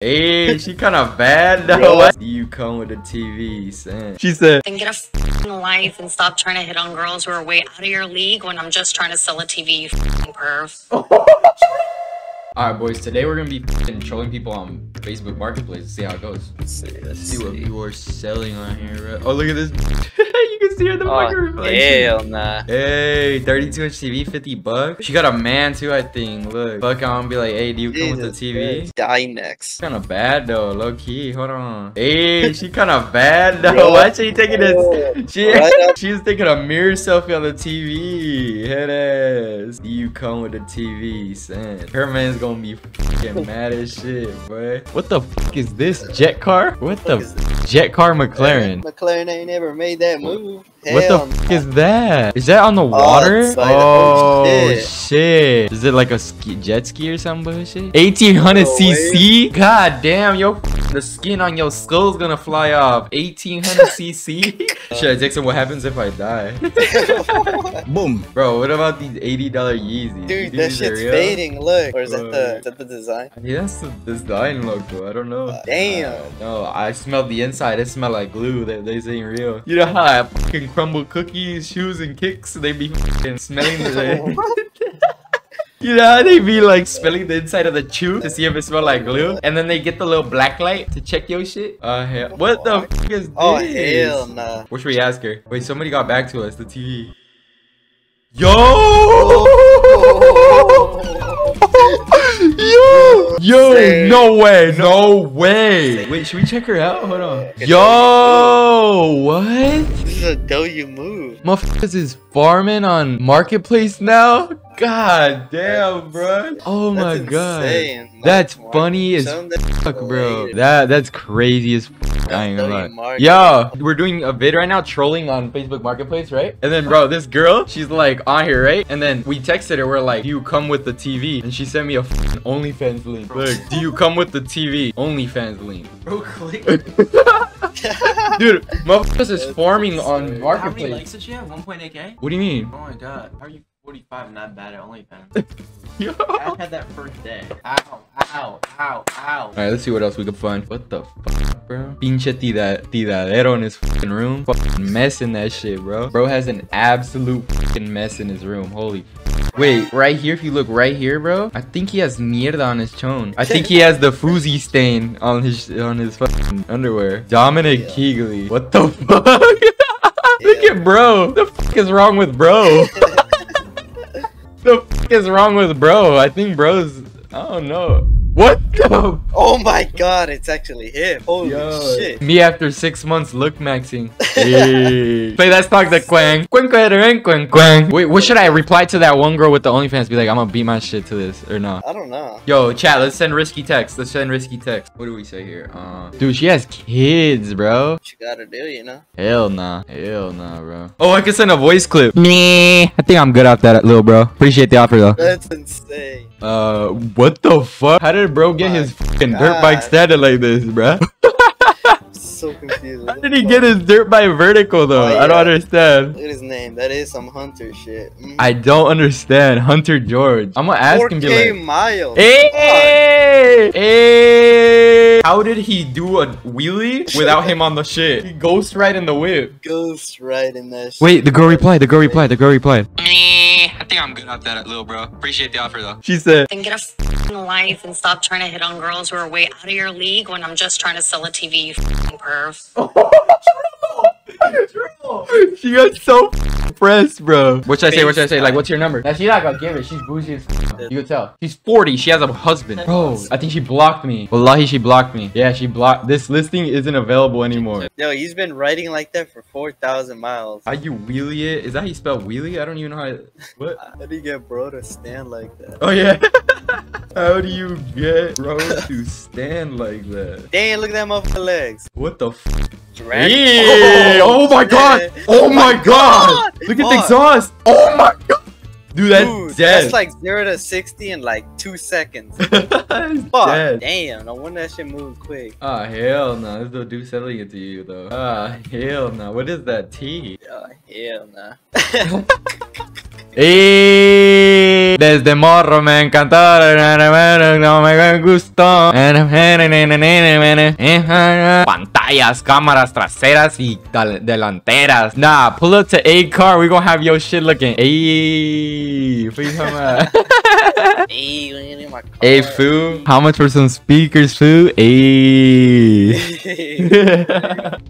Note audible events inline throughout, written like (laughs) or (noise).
Hey, she kind of bad though. What? You come with a TV, son. She said, and get a f***ing life and stop trying to hit on girls who are way out of your league when I'm just trying to sell a TV, you f***ing (laughs) perv. Alright, boys, today we're gonna be trolling people on Facebook Marketplace to see how it goes. Let's see, let's See what see. people are selling on here, bro. Oh, look at this. (laughs) you can see her in the fucking Oh, reflection. hell nah. Hey, 32 inch TV, 50 bucks. She got a man too, I think. Look, fuck, I'm gonna be like, hey, do you come with the TV? Next. Kind of bad though, low key. Hold on. Hey, she kind of bad (laughs) though. Bro. Why she taking this? (laughs) She, she's taking a mirror selfie on the TV. Head ass. You come with the TV, son. Her man's gonna be fucking (laughs) mad as shit, boy. What the fuck is this? Jet car? What the Fuck is this? jet car McLaren? McLaren ain't ever made that move. What the fuck is that? Is that on the oh, water? it's like- oh, oh, shit. shit. Is it like a ski, jet ski or some bullshit? 1800 No cc? God damn, yo. The skin on your skull's gonna fly off. 1800 cc? (laughs) Should I text him what happens if I die? (laughs) Boom. Bro, what about these $80 Yeezys? Dude, You that think these are shit's real? fading. Look. Or is that the, Uh, is that the design? Yeah, that's the design logo. I don't know. Damn. Uh, no, I smelled the inside. It smelled like glue. They, they ain't real. You know how I fucking crumble cookies, shoes, and kicks? They be fucking smelling (laughs) the. You know how they be like smelling the inside of the chew to see if it smell like glue, and then they get the little black light to check your shit. Uh, hell, what the fuck is this? Oh, hell nah. What should we ask her? Wait, somebody got back to us. The TV. Yo! (laughs) Yo! Yo! Say- No way! No way! Wait, should we check her out? Hold on. Yo! What? This is a W move. Motherfuckers is farming on marketplace now? God damn, bro. Oh my That's god. insane. That's Mark- funny as Show 'em that fuck, bro. That that's crazy as fuck. I ain't gonna lie. Yo, we're doing a vid right now trolling on Facebook Marketplace, right? And then, bro, this girl, she's like on here, right? And then we texted her, we're like, "Do you come with the TV?" And she sent me a f***ing OnlyFans link. Look, do you come with the TV? OnlyFans link. (laughs) Bro, click. Dude, motherfuckers is farming on Marketplace. How many likes did you have? 1.8k? What do you mean? Oh my god. How are you 45 and that bad at OnlyFans? (laughs) Yo. I had that first day. Ow, ow, ow, ow. Alright, let's see what else we can find. What the fuck, bro? Pinche tira, tiradero in his fucking room. Fucking mess in that shit, bro. Bro has an absolute fucking mess in his room. Holy Wait, right here, if you look right here, bro, I think he has mierda on his chone. I think he has the foozy stain on his on his fucking underwear. Dominic Yeah. Keegley. What the (laughs) fuck? look Yeah. at bro. What the fuck is wrong with bro? (laughs) the fuck is wrong with bro? I think bro's. I don't know. What the? Oh my god, it's actually him. Holy Yo, shit. Me after six months look maxing. (laughs) Hey. Play that song the quang. Quang quang quang quang. Wait, what should I reply to that one girl with the OnlyFans? Be like, I'm gonna beat my shit to this or not? I don't know. Yo, chat, let's send risky text. Let's send risky text. What do we say here? Uh, dude, she has kids, bro. What you gotta do, you know? Hell nah. Hell nah, bro. Oh, I can send a voice clip. Nah. I think I'm good off that, little bro. Appreciate the offer though. That's insane. Uh, what the fuck? How did bro get My his fucking dirt bike standing like this, bro? (laughs) I'm so confused. How did he get his dirt by vertical though? Oh, I don't understand. Look at his name. That is some hunter shit. Mm. I don't understand. Hunter George. I'm gonna ask him. Be 4K like, miles. hey, hey. How did he do a wheelie without him on the shit? He ghost right in the whip. Ghost right in that shit. Wait, the girl replied. The girl replied. The girl replied. I think I'm good off that, little bro. Appreciate the offer though. She said, Then get a f***ing life and stop trying to hit on girls who are way out of your league when I'm just trying to sell a TV, you f***ing (laughs) she got so impressed, bro. What should I say? What should I say? Like, what's your number? Now she's not gonna give it. She's bougie as You can tell. She's 40. She has a husband. Bro, I think she blocked me. Wallahi, she blocked me. Yeah, she blocked. This listing isn't available anymore. Yo, he's been riding like that for 4,000 miles. How you wheelie it? Is that how you spell wheelie? I don't even know how. It, what? How do you get bro to stand like that? Oh yeah. (laughs) how do you get bro to stand like that? Damn, look at that motherfucker legs. What the? F- Hey! Oh, my god! yeah. Oh my god! Look at the exhaust! Oh my god! Dude, that's Dude, dead. that's like 0 to 60 in like 2 seconds. (laughs) Fuck, damn, no wonder that shit moved quick. Ah, hell no. This dude selling it to you, though. Ah, hell no. What is that T? Oh, hell nah. (laughs) (laughs) Y desde morro me encantó, no me gustó. Pantallas, cámaras traseras y delanteras. Nah, pull up to A car, we gonna have your shit looking. Hey, look my car. Hey, foo. How much for some speakers, foo? Ayy. (laughs)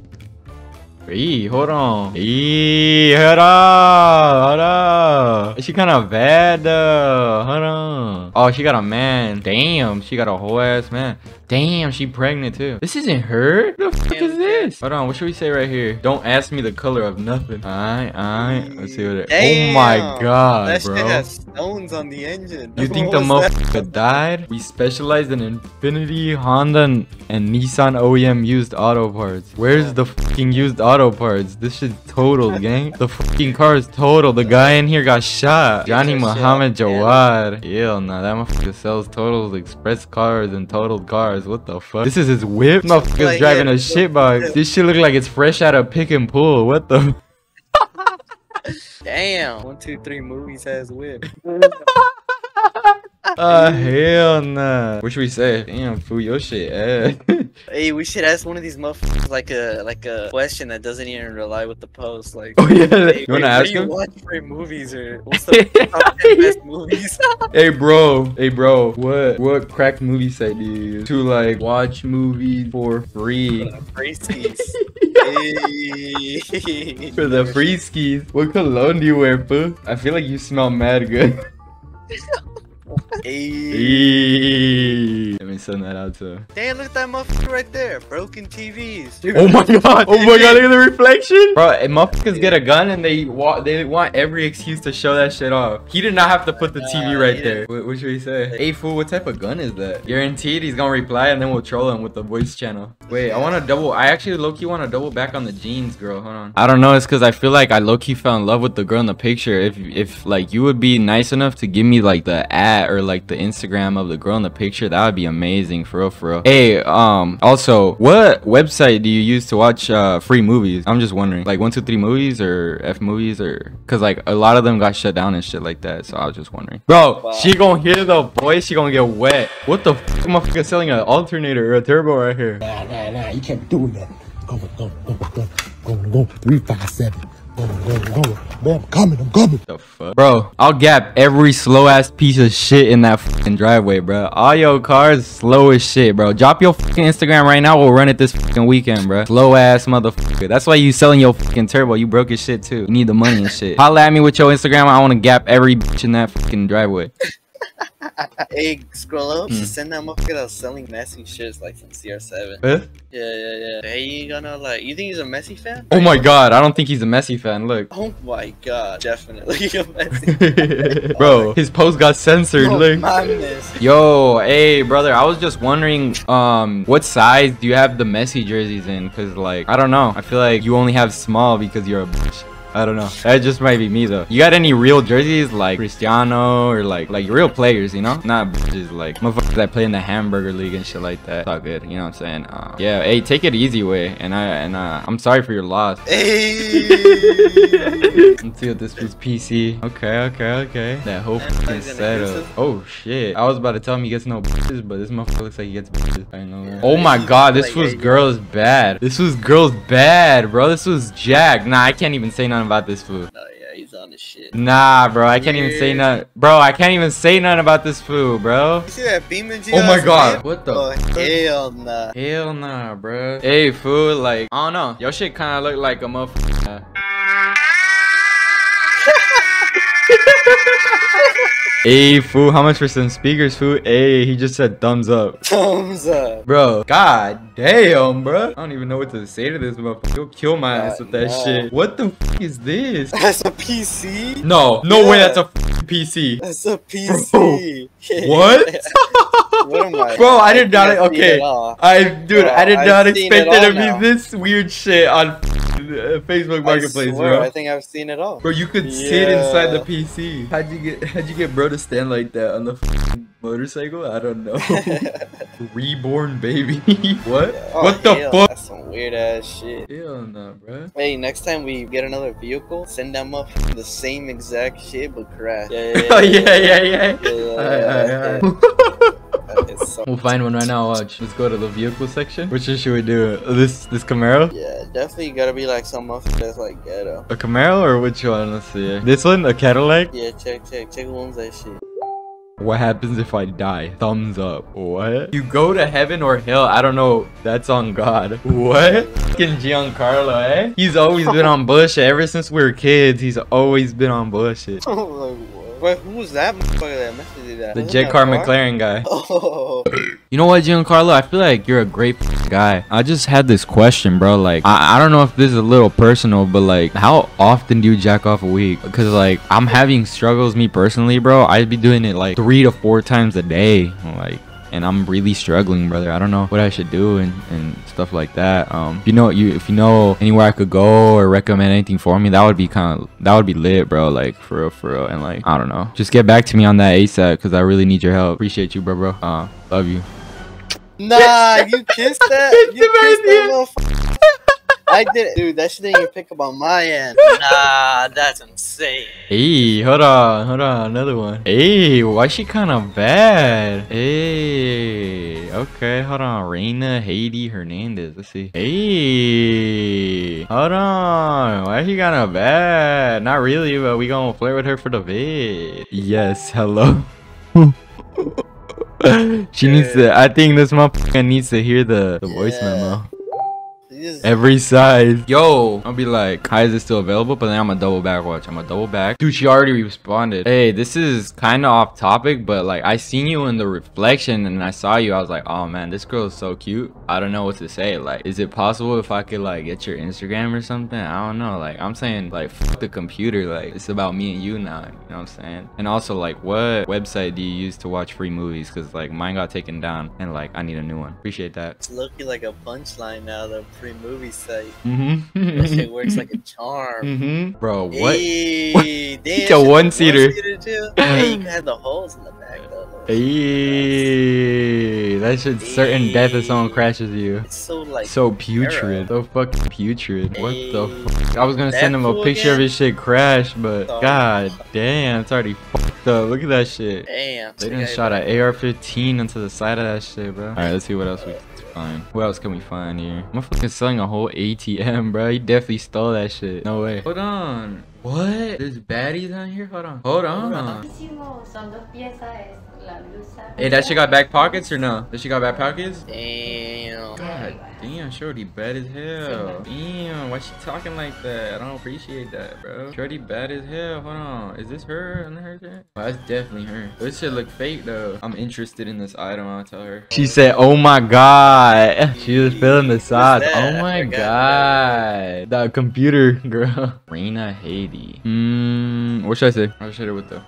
Hey, hold on. Hey, hold on. Hold on. She kind of bad though. Hold on. Oh, she got a man. Damn, she got a whole ass man. Damn, she pregnant too. This isn't her. The fuck is this? Hold on. What should we say right here? Don't ask me the color of nothing. Alright, alright. Let's see what it. Oh my Damn, god, That bro. shit has stones on the engine. You (laughs) think the was that? motherfucker died? We specialized in Infiniti, Honda, and, and Nissan OEM used auto parts. Where's the fucking used auto parts? This shit's total, (laughs) gang. The fucking car is total. The guy in here got shot. Johnny got shot, Muhammad yeah. Jawad. Hell nah, that motherfucker sells totals, express cars, and totaled cars. What the fuck? This is his whip? Motherfucker's Like, driving yeah, a shit box. This shit look like it's fresh out of pick and pull. What the? (laughs) Damn. One, two, three movies has whip. Uh, (laughs) hell nah. What should we say? Damn, fool, your shit ass. (laughs) hey, we should ask one of these motherfuckers like a like a question that doesn't even rely with the post. Like, Oh yeah, hey, you wanna wait, ask what do you watch for movies or what's the (laughs) top 10 best movies? (laughs) Hey bro, hey bro, what what crack movie site do you use to like watch movies for free? Free skis. Hey. (laughs) For the free skis, what cologne do you wear, fool? I feel like you smell mad good. (laughs) Hey. Eee. Let me send that out to. Damn, look at that motherfucker right there. Broken TVs. Oh my god! (laughs) Oh my god! Look at the reflection, bro. If motherfuckers get a gun and they want they want every excuse to show that shit off. He did not have to put the TV Nah, right there. What, what should we say? Hey fool, what type of gun is that? Guaranteed he's gonna reply and then we'll troll him with the voice channel. Wait, I want to double. I actually low key want to double back on the jeans, girl. Hold on. I don't know. It's because I feel like I low key fell in love with the girl in the picture. If if like you would be nice enough to give me like the ad or like the Instagram of the girl in the picture, that would be amazing for real, for real. Hey, um, also, what website do you use to watch uh free movies? I'm just wondering, like one two three movies or F movies or because like a lot of them got shut down and shit like that. So I was just wondering, bro. Wow. She gonna hear the voice. She gonna get wet. What the fuck? Motherfucker selling an alternator or a turbo right here. Nah, nah, nah, you can't doing that. Go, go, go, go, go, go, go, three, five, seven. I'm coming, I'm coming. The fuck? Bro, I'll gap every slow ass piece of shit in that fucking driveway, bro. All your cars slow as shit, bro. Drop your fucking Instagram right now. We'll run it this fucking weekend, bro. Slow ass motherfucker. That's why you selling your fucking turbo. You broke your shit too. You need the money and shit. Holla at me with your Instagram. I want to gap every bitch in that fucking driveway. Hey, scroll up. Hmm. Send that motherfucker that's selling Messi shits like from CR7. Huh? Yeah, yeah, yeah. Hey, you gonna like? You think he's a Messi fan? Oh my god, I don't think he's a Messi fan. Look. Oh my god, definitely (laughs) a Messi. (laughs) bro, his post got censored. Oh, Look. madness. Yo, hey, brother. I was just wondering, um, what size do you have the Messi jerseys in? Cause like, I don't know. I feel like you only have small because you're a bitch. I don't know. That just might be me though. You got any real jerseys like Cristiano or like like real players? You know, not bitches like motherfuckers that play in the Hamburger League and shit like that. It's all good. You know what I'm saying? Uh, yeah. Hey, take it easy way. And I and uh, I'm sorry for your loss. Hey. Let's see what this was PC. Okay, okay, okay. That whole fucking setup. Oh shit. I was about to tell him he gets no bitches, but this motherfucker looks like he gets bitches. I know that. Oh my god, this was girls bad. This was girls bad, bro. This was Jack. Nah, I can't even say nothing about this food. Oh yeah, he's on his shit. Nah, bro, I can't even say Weird. nothing. Bro, I can't even say nothing about this food, bro. You see that beaming G? Oh my god. What the? Oh hell nah. Hell nah, bro. Hey, food, like, I don't know. Your shit kind of look like a motherfucker. (laughs) hey, fool, how much for some speakers, fool? Hey, he just said thumbs up. Thumbs up. Bro, god damn, bro. I don't even know what to say to this motherfucker. He'll kill my ass with that no. shit. What the f is this? That's a PC. No, no way that's a PC. That's a PC. (laughs) What? what am I? (laughs) Bro, I did not- okay. I, dude, Bro, I did I've not expect it there to be this weird shit on f***ing uh, Facebook I Marketplace, swear, bro. I think I've seen it all. Bro, you could sit inside the PC. How'd you get how'd you get bro to stand like that on the f***ing motorcycle? I don't know. (laughs) Reborn baby. (laughs) what? Oh, what the hell, fuck? That's some weird ass shit. Hell no, bro. Hey, next time we get another vehicle, send them up (laughs) the same exact shit but crash. Yeah, yeah, oh yeah, yeah, yeah. Yeah, yeah, Alright, alright, yeah, alright. So- We'll find one right now. Watch. Let's go to the vehicle section. Which one should we do? This this Camaro? Yeah, definitely gotta be like some motherfucker that's like ghetto. A Camaro or which one? Let's see. This one, a Cadillac. Yeah, check, check, check owns that shit. What happens if I die? Thumbs up. What? You go to heaven or hell? I don't know. That's on God. What? Fucking Giancarlo, eh? He's always been on bullshit. Ever since we were kids, he's always been on bullshit. (laughs) Wait, who was that motherfucker that messaged you that? The J. Car McLaren guy. (laughs) Oh, You know what, Giancarlo? I feel like you're a great guy. I just had this question, bro. Like, I, I don't know if this is a little personal, but like, how often do you jack off a week? Because like, I'm having struggles, me personally, bro. I'd be doing it like three to four times a day, like. And I'm really struggling, brother. I don't know what I should do and, and stuff like that. Um, you know you if you know anywhere I could go or recommend anything for me, that would be kind of that would be lit, bro. Like for real, for real. And like I don't know, just get back to me on that ASAP because I really need your help. Appreciate you, bro, bro. Uh, love you. nah, you kissed that? (laughs) You kissed that? I did, dude. That shit didn't even pick up on my end. Nah, that's insane. Hey, hold on, hold on, another one. Hey, why she kind of bad? Hey, okay, hold on. Reina Haiti Hernandez. Let's see. Hey, hold on. Why she kind of bad? Not really, but we gonna flirt with her for the vid. Yes, hello. (laughs) she needs to. I think this motherfucker needs to hear the, the voice Yeah. memo. You just- Every size. Yo, I'll be like, hi, is it still available? But then I'm a double back watch. I'm a double back. Dude, she already responded. Hey, this is kind of off topic, but like, I seen you in the reflection and I saw you. I was like, oh man, this girl is so cute. I don't know what to say. Like, is it possible if I could like get your Instagram or something? I don't know. Like, I'm saying like, fuck the computer. Like, it's about me and you now. You know what I'm saying? And also, like, what website do you use to watch free movies? Cause like, mine got taken down and like, I need a new one. Appreciate that. It's looking like a punchline now. The free movie site. Mm-hmm. That shit works like a charm. Mm-hmm. Bro, what? Hey, damn, It's a shit, one-seater. too? hey, you can have the holes in the back though. Hey, that should certain death if someone crashes you. It's so like So putrid. So fucking putrid. What the fuck? I was gonna That send him a fool picture of his shit crash, but Oh. god damn, it's already fucked up. Look at that shit. damn. They so done you shot an AR-15 into the side of that shit, bro. Alright, let's see what else we can find. What else can we find here? I'm fucking selling a whole ATM, bro. He definitely stole that shit. No way. Hold on. What? There's baddies on here? Hold on. Hold on. Muchísimo, son dos piezas, es la blusa. Hey, that shit got back pockets or no? That shit got back pockets? Damn. God damn, Shorty bad as hell. Damn, why she talking like that? I don't appreciate that, bro. Shorty bad as hell. Hold on. Is this her on her thing? Oh, that's definitely her. This shit look fake though. I'm interested in this item, I'll tell her. She said, oh my god. (laughs) She was feeling the sauce. Oh my forgot god. The computer (laughs) girl. Reina Haiti. Hmm, what should I say? I'll share it with the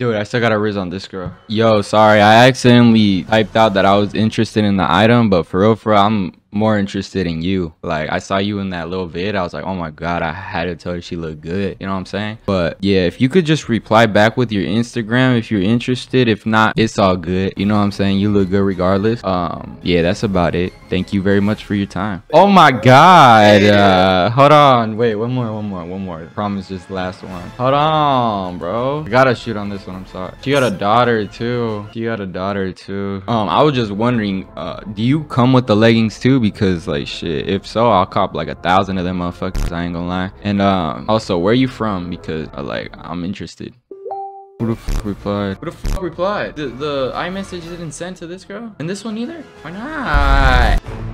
Dude, I still got a riz on this girl. Yo, sorry, I accidentally typed out that I was interested in the item, but for real, for real, I'm more interested in you. Like, I saw you in that little vid, I was like, oh my god, I had to tell her she looked good. You know what I'm saying? But yeah, if you could just reply back with your Instagram if you're interested. If not, it's all good. You know what I'm saying? You look good regardless. Um, yeah, that's about it. Thank you very much for your time. Oh my god. Uh, hold on. Wait, one more, one more, one more. promise just the last one. Hold on, bro. I gotta shoot on this one. I'm sorry. She got a daughter too. She got a daughter too. Um, I was just wondering, uh, do you come with the leggings Because like shit, if so, I'll cop like a thousand of them motherfuckers. I ain't gonna lie. And um, also, where you from? Because uh, like I'm interested. Who the fuck replied? Who the fuck replied? The the iMessage didn't send to this girl? And this one either? Why not?